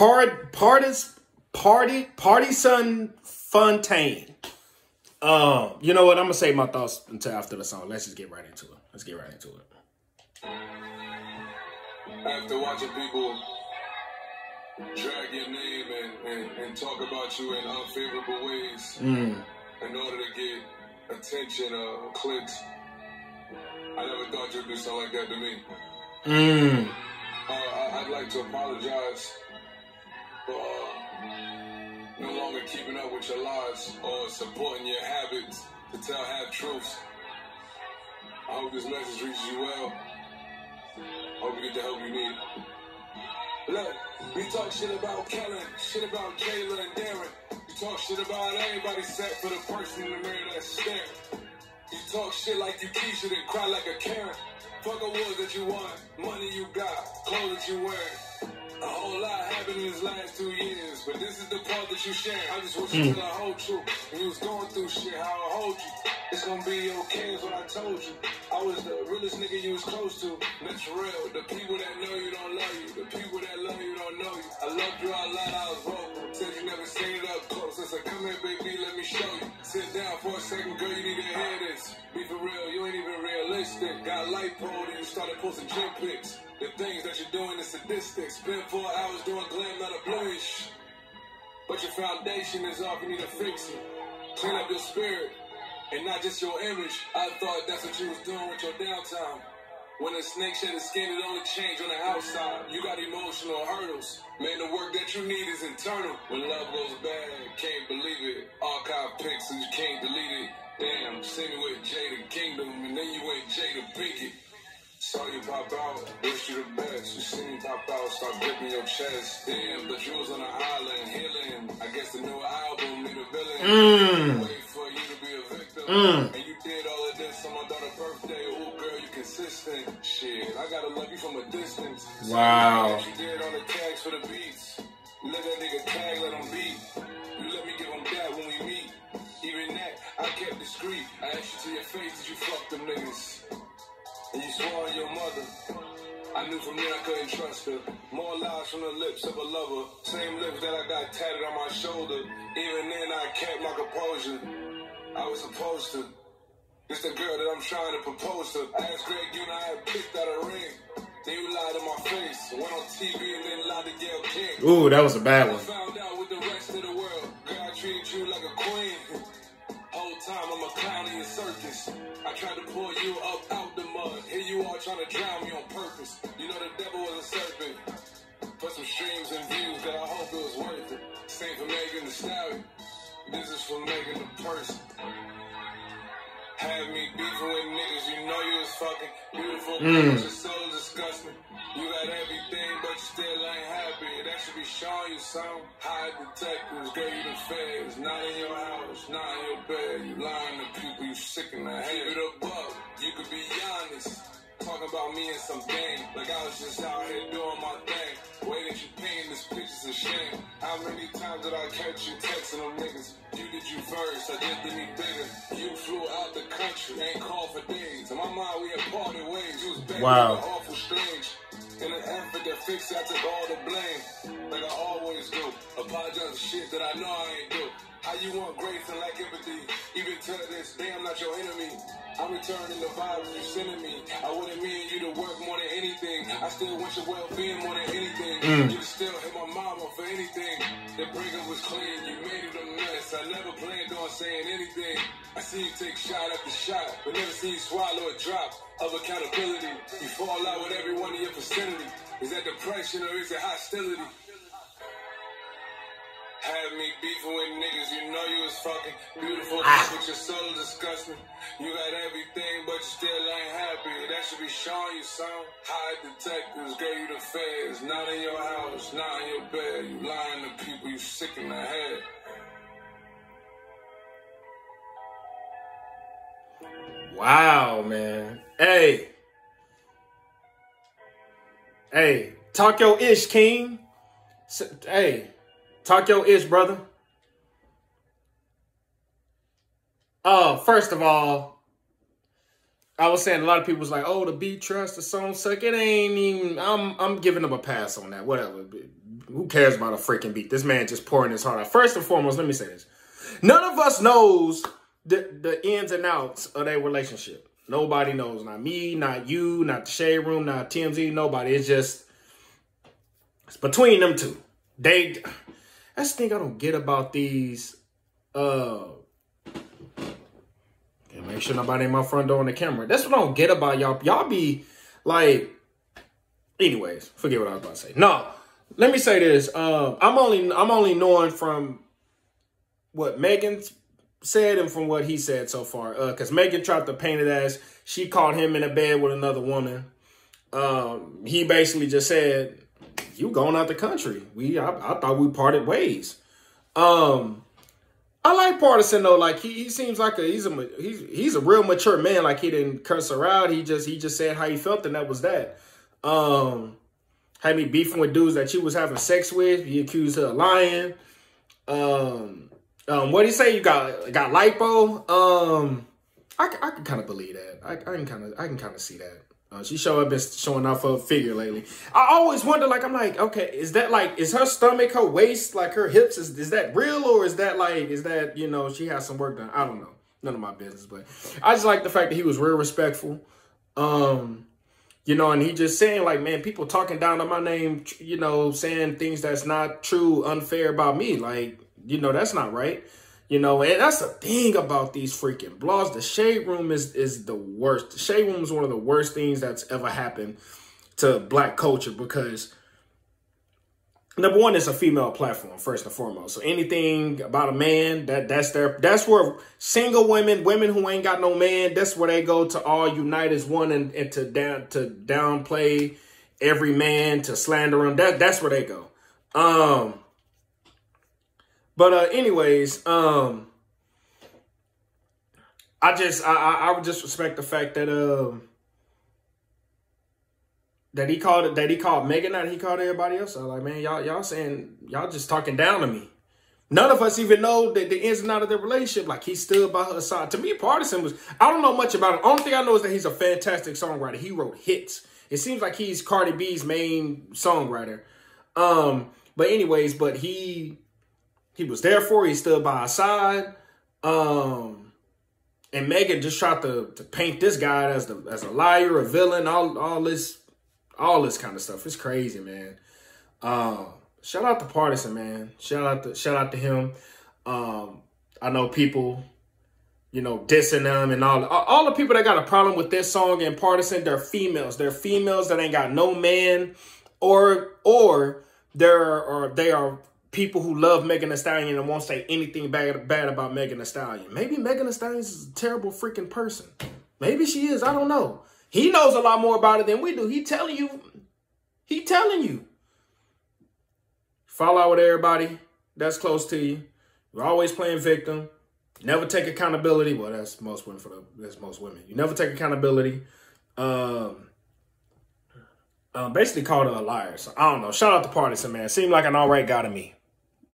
part parties party party son Fontaine. Um, you know what? I'm gonna save my thoughts until after the song. Let's just get right into it. Let's get right into it. After watching people drag your name and, and, and talk about you in unfavorable ways Mm. in order to get attention or clicks, I never thought you'd do something like that to me. Mm. Uh, I, I'd like to apologize no longer keeping up with your lies or supporting your habits to tell half truths. I hope this message reaches you well. Hope you get the help you need. Look, we talk shit about Kellen, shit about Kayla and Darren. You talk shit about everybody except for the person in the mirror that's staring. You talk shit like you Keisha, then cry like a Karen. Fuck awards that you want, money you got, clothes that you wear. A whole lot happened in these last two years, but this is the part that you share. I just wish you hmm. have hold true. When you was going through shit, how I hold you. It's gonna be okay is what I told you. I was the realest nigga you was close to. That's real. The people that know you don't love you. The people that love you don't know you. I loved you out loud, I was vocal. Said you never seen it up close. I said, come here, baby, let me show you. Sit down for a second, girl, you need to hear this. Got lipo and you started posting gym pics. The things that you're doing is sadistic. Spend four hours doing glam, not a bluish. But your foundation is off, you need to fix it. Clean up your spirit and not just your image. I thought that's what you was doing with your downtime. When a snake shed his skin, it only changed on the outside. You got emotional hurdles. Man, the work that you need is internal. When love goes bad, can't believe it. Archive pics and you can't delete it. Then you went Pinkett. Saw you pop out, wish you the best. You see me pop out, start gripping your chest. Damn, you was on an island, healing. I guess the new album need a villain. Mm. Wait for you to be a victim. Mm. And you did all of this on my daughter's birthday. Oh, girl, you consistent. Shit, I gotta love you from a distance. Wow. You did all the tags for the beats. Let that nigga tag, let him beat. You let me give him that when we meet. Even that, I kept discreet. I asked you to your face, did you fuck them niggas? And you swore on your mother. I knew from there I couldn't trust her. More lies from the lips of a lover. Same lips that I got tatted on my shoulder. Even then I kept my composure. I was supposed to. It's the girl that I'm trying to propose to. I asked Greg you and I had picked out a ring. Then you lied in my face. Went on TV and then lied to Gayle King. Ooh, that was a bad I one. found out with the rest of the world. I treated you like a queen. Time I'm a clown in your circus. I tried to pull you up out the mud. Here you are trying to drown me on purpose. You know the devil was a serpent. For some streams and views that I hope it was worth it. Same for Megan Thee Stallion. This is for Megan the person. Have me beefing with niggas, you know you was fucking beautiful, Mm. You high detectives, girl, you the feds. Not in your house, not in your bed. You lying to people, you sick in the head. Keep it above, you could be honest. Talking about me and some gang, like I was just out here doing my thing. Way that you painting this picture's a shame. How many times did I catch you texting them niggas? You did you first, I did me bigger. You flew out the country, ain't called for days. In my mind, we had parted ways. You was back Wow. awful strange. In an effort to fix it, I took all the blame. Like I always do. Apologize for shit that I know I ain't do. How you want grace and lack empathy? Even to this day, I'm not your enemy. I'm returning the vibes you sending me. I wanted me and you to work more than anything. I still want your well-being more than anything. Mm. You still hit my mama for anything. The breakup was clean, you made it I never planned on saying anything. I see you take shot after shot, but never see you swallow a drop of accountability. You fall out with everyone in your vicinity. Is that depression or is it hostility? Had me beefing with niggas, you know you was fucking beautiful, Ah. but your soul disgusting. You got everything, but you still ain't happy. That should be showing you some high detectives, girl, you the feds. Not in your house, not in your bed. You lying to people, you sick in the head. Wow, man. Hey. Hey, talk your ish, King. Hey, talk your ish, brother. Uh, first of all, I was saying a lot of people was like, "Oh, the beat trust, the song suck." It ain't even. I'm I'm giving them a pass on that. Whatever. Who cares about a freaking beat? This man just pouring his heart out. First and foremost, let me say this: none of us knows the the ins and outs of their relationship. Nobody knows. Not me, not you, not the shade room, not TMZ. Nobody. It's just it's between them two. They. That's the thing I don't get about these. Uh. Can't make sure nobody in my front door on the camera. That's what I don't get about y'all. Y'all be like. Anyways, forget what I was about to say. No, let me say this. Um, I'm only I'm only knowing from what Megan said and from what he said so far. Uh Because uh, Megan tried to paint it as she caught him in a bed with another woman. Um, he basically just said, "You going out the country? We I, I thought we parted ways." Um, I like Pardison though. Like he, he seems like a he's a he's he's a real mature man. Like he didn't curse her out. He just he just said how he felt and that was that. Um, had me beefing with dudes that she was having sex with. He accused her of lying. Um, um, what do you say? You got got lipo. Um, I, I can kind of believe that. I, I can kind of I can kind of see that. Uh, she showed up been showing off her figure lately. I always wonder, like, I'm like, okay, is that like, is her stomach, her waist, like her hips, is, is that real or is that like, is that, you know, she has some work done? I don't know. None of my business, but I just like the fact that he was real respectful. Um, you know, and he just saying like, man, people talking down on my name, you know, saying things that's not true, unfair about me. Like, you know, that's not right. You know, and that's the thing about these freaking blogs. The shade room is is the worst. The shade room is one of the worst things that's ever happened to black culture because number one, it's a female platform first and foremost. So anything about a man, that that's their that's where single women, women who ain't got no man, that's where they go to all unite as one and, and to down to downplay every man, to slander him. That that's where they go. Um but uh anyways, um I just I I, would just respect the fact that um that he called it that he called Megan that he called everybody else. I'm like, man, y'all y'all saying y'all just talking down to me. None of us even know that the ins and out of their relationship. Like he stood by her side. To me, Pardison was I don't know much about him. Only thing I know is that he's a fantastic songwriter. He wrote hits. It seems like he's Cardi B's main songwriter. Um, but anyways, but he he was there for. He stood by her side. Um, and Megan just tried to, to paint this guy as the as a liar, a villain, all all this all this kind of stuff. It's crazy, man. Um, shout out to Pardison, man. Shout out to shout out to him. Um, I know people, you know, dissing them and all all the people that got a problem with this song and Pardison, they're females. They're females that ain't got no man, or or there are they are people who love Megan Thee Stallion and won't say anything bad bad about Megan Thee Stallion. Maybe Megan Thee Stallion is a terrible freaking person. Maybe she is. I don't know. He knows a lot more about it than we do. He telling you. He telling you. Fall out with everybody that's close to you. You're always playing victim. Never take accountability. Well, that's most women for the that's most women. You never take accountability. Um, um basically called her a liar. So I don't know. Shout out to Pardison, man. Seemed like an all right guy to me.